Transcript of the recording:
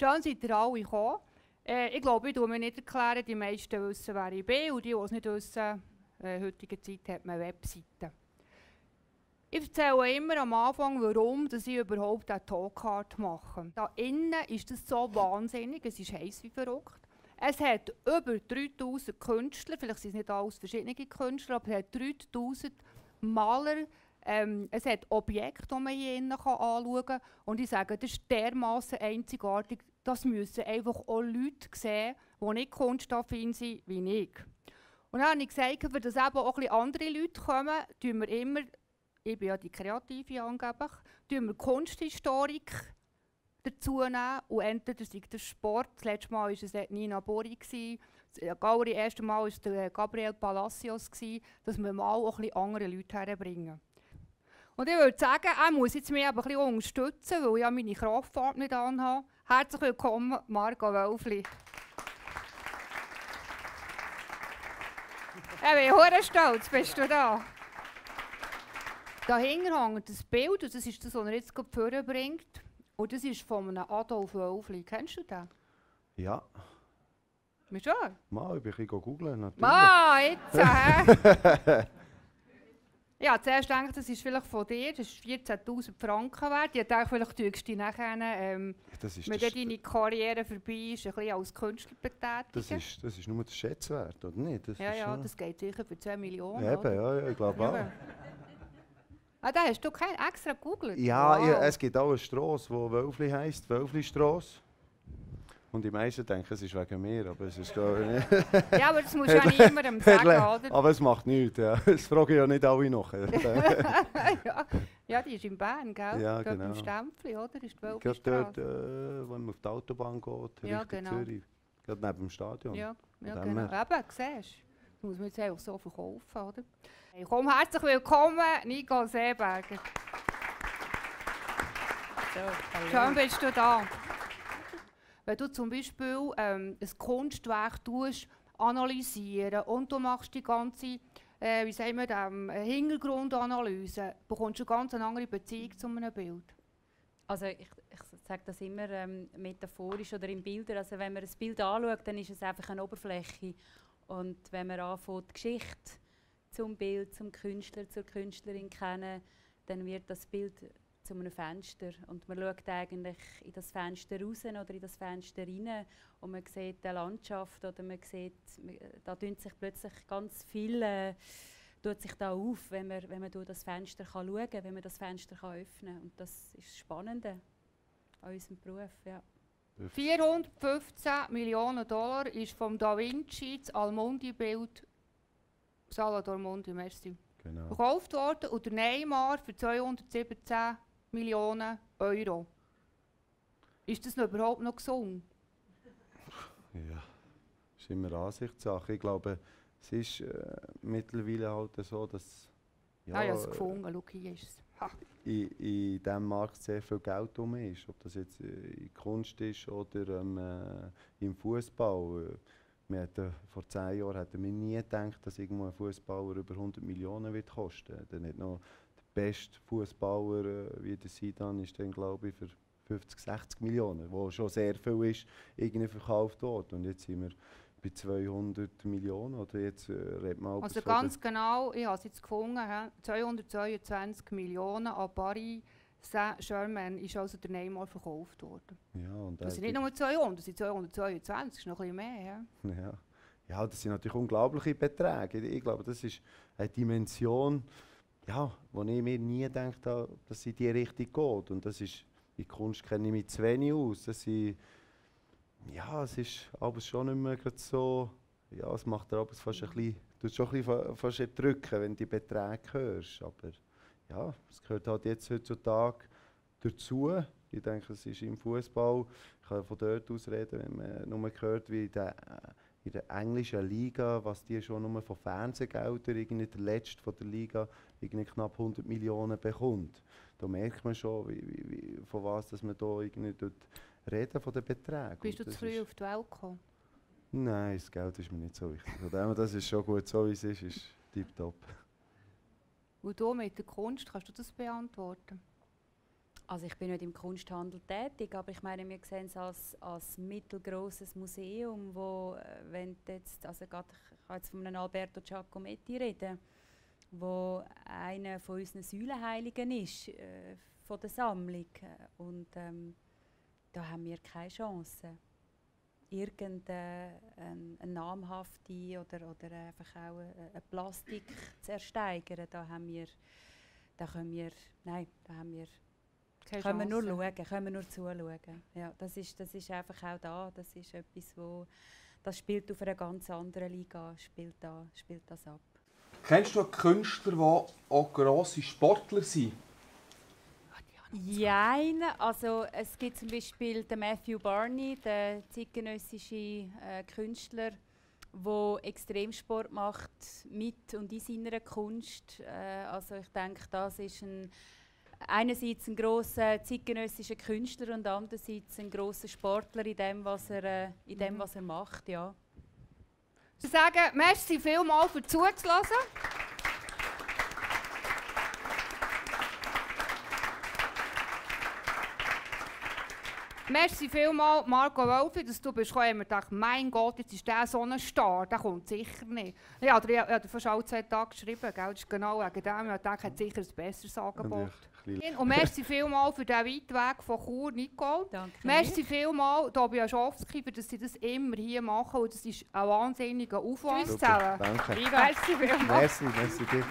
Schön seid ihr alle gekommen. Äh, ich glaube, ich erkläre mir nicht erklären, die meisten wissen, wer ich bin. Und die, die es nicht wissen, in äh, heutiger Zeit hat man Webseiten. Ich erzähle immer am Anfang, warum dass ich überhaupt eine Talkcard mache. Da innen ist es so wahnsinnig, es ist heiß wie verrückt. Es hat über 3000 Künstler, vielleicht sind es nicht alles verschiedene Künstler, aber es hat 3000 Maler, ähm, es hat Objekte, die man hier innen anschauen kann. Und ich sage, das ist dermaßen einzigartig, das müssen einfach auch Leute sehen, die nicht kunstaffin sind wie ich. Und dann habe ich gesagt, für das eben auch andere Leute kommen, tun wir immer ich bin ja die Kreative angeblich, tun wir Kunsthistorik dazu nehmen und entweder sei das Sport, das letzte Mal war es Nina Bori, das erste Mal war es Gabriel Palacios, dass wir mal auch ein andere Leute herbringen. Und ich würde sagen, er muss jetzt mich ein bisschen unterstützen, weil ich ja meine Kraftfahrt nicht anhabe. Herzlich willkommen, Marco Wölfli. ich bin stolz, bist du da. Dahinter hängt das Bild, und das ist das, was er jetzt gerade bringt. Und das ist von einem Adolf Wölfli. Kennst du den? Ja. Du schon? Mal, ich bin googeln, natürlich. Ma, jetzt, hä? ja, zuerst denke ich, das ist vielleicht von dir, das ist 14'000 Franken wert. Ich dachte, vielleicht tust du dich nachher, ähm, das ist wenn deine Karriere vorbei ist, ein bisschen als Künstler betätigen. Das ist, das ist nur der Schätzwert, oder nicht? Das ja, ja, das geht sicher für 10 Millionen, Eben, ja, ja, ich glaube auch. Ah, da hast du kein extra gegoogelt? Ja, wow. ja, es gibt auch eine Straße, die Wölfli heisst, Wölfli Straße. Und die meisten denken, es ist wegen mir, aber es ist gar nicht. ja, aber das musst du ja niemandem sagen, oder? Aber es macht nichts, ja. Das fragen ja nicht alle noch. ja. ja, die ist in Bern, gell? Ja, dort genau. im Stempel, oder? Ist die Gerade dort, äh, wo man auf die Autobahn geht, ja, genau. Zürich. Gerade neben dem Stadion. Ja, ja genau. Eben, siehst du. Muss man jetzt einfach so verkaufen, oder? Hey, komm, herzlich willkommen, Nico Seeberger. So, Schön bist du da. Wenn du zum Beispiel ähm, ein Kunstwerk tust, analysieren und du machst die ganze äh, wie sagen wir, dem, Hintergrundanalyse, bekommst du eine ganz andere Beziehung zu einem Bild. Also ich, ich sage das immer ähm, metaphorisch oder in Bildern. Also wenn man ein Bild anschaut, dann ist es einfach eine Oberfläche. Und wenn man anfängt, die Geschichte zum Bild, zum Künstler, zur Künstlerin kennen, dann wird das Bild zu einem Fenster und man schaut eigentlich in das Fenster raus oder in das Fenster rein und man sieht die Landschaft oder man sieht, da tut sich plötzlich ganz viel äh, tut sich da auf, wenn man, wenn man durch das Fenster kann schauen kann, wenn man das Fenster kann öffnen kann. Und das ist das Spannende an unserem Beruf. Ja. 415 Millionen Dollar ist vom Da Vinci das Almundi-Bild Salvador Mundi, merci. Genau. Verkauft worden und der Neymar für 217 Millionen Euro. Ist das noch überhaupt noch gesund? Ja, das ist immer Ansichtssache. Ich glaube, es ist äh, mittlerweile halt so, dass. Ja, ah, ich habe es gefunden, schau, hier ist es. In, in diesem Markt sehr viel Geld um ist. Ob das jetzt äh, in Kunst ist oder ähm, äh, im Fußball. Wir vor zehn Jahren hätten wir nie gedacht, dass irgendwo ein Fußballer über 100 Millionen wird kosten. Dann hat noch der beste Fußballer äh, wie der Sidan ist dann glaube ich für 50, 60 Millionen, wo schon sehr viel ist, irgendwie verkauft worden. Und jetzt sind wir bei 200 Millionen oder jetzt äh, redet man Also ganz genau, ich habe es jetzt gefunden, 222 Millionen an Paris Saint-Germain ist also der Neymar verkauft worden. Ja, und das sind nicht nur 200, das sind 222, das ist noch ein bisschen mehr. Ja. Ja, das sind natürlich unglaubliche Beträge. Ich glaube, das ist eine Dimension, ja, wo ich mir nie gedacht habe, dass sie in diese Richtung geht. Und das ist, in Kunst kenne ich mich zu wenig aus. Das sind, ja, es ist aber schon nicht mehr so, ja, es macht aber fast ein bisschen, du schon ein bisschen fast drücken, wenn du die Beträge hörst. Aber ja, es gehört halt jetzt heutzutage dazu. Ich denke, es ist im Fußball, ich kann von dort aus reden, wenn man nur hört, wie der, in der englischen Liga, was die schon nur von Fernsehgeldern, irgendwie der letzte von der Liga, irgendwie knapp 100 Millionen bekommt. Da merkt man schon, wie, wie, von was dass man da irgendwie reden von den Beträgen. Bist du zu früh auf die Welt gekommen? Nein, das Geld ist mir nicht so wichtig. das ist schon gut, so wie es ist, ist tipptopp. Und du mit der Kunst, kannst du das beantworten? Also ich bin nicht im Kunsthandel tätig, aber ich meine, wir sehen es als, als mittelgroßes Museum, wo, äh, wenn jetzt, also grad, ich kann jetzt von einem Alberto Giacometti reden, wo einer von unseren Säulenheiligen ist, äh, von der Sammlung. Und ähm, da haben wir keine Chance. Irgendeine eine namhafte oder, oder einfach auch eine, Plastik zu ersteigern, da haben wir, da können wir, nein, da haben wir keine können wir nur schauen, können wir nur zuschauen. Ja, das, ist, das ist einfach auch da. Das ist etwas, wo das spielt auf einer ganz anderen Liga, spielt, da, spielt das ab. Kennst du Künstler, die auch grosse Sportler sind? Nein, also es gibt zum Beispiel den Matthew Barney, der zeitgenössische äh, Künstler, der Extremsport macht mit und in seiner Kunst. Äh, also ich denke, das ist ein einerseits ein großer zeitgenössischer Künstler und andererseits ein großer Sportler in dem, was er, äh, in dem, mhm. was er macht. Ja. Ich sage, merci vielmals für zuzulassen. Merci vielmals, Marco Wolfi, dass du bist gekommen. Ich dachte, mein Gott, jetzt ist der so ein Star, der kommt sicher nicht. Ja, ich habe fast alle zwei Tage geschrieben, gell? das ist genau wegen dem. Ich dachte, er hat sicher ein besseres Angebot. Und merci vielmals für den weiten Weg von Chur, Nicole. Danke. Merci vielmals, Tobi Aschowski, für dass sie das immer hier machen. Und das ist ein wahnsinniger Aufwand. Tschüss zusammen. Danke. Merci vielmals. Merci, merci dir.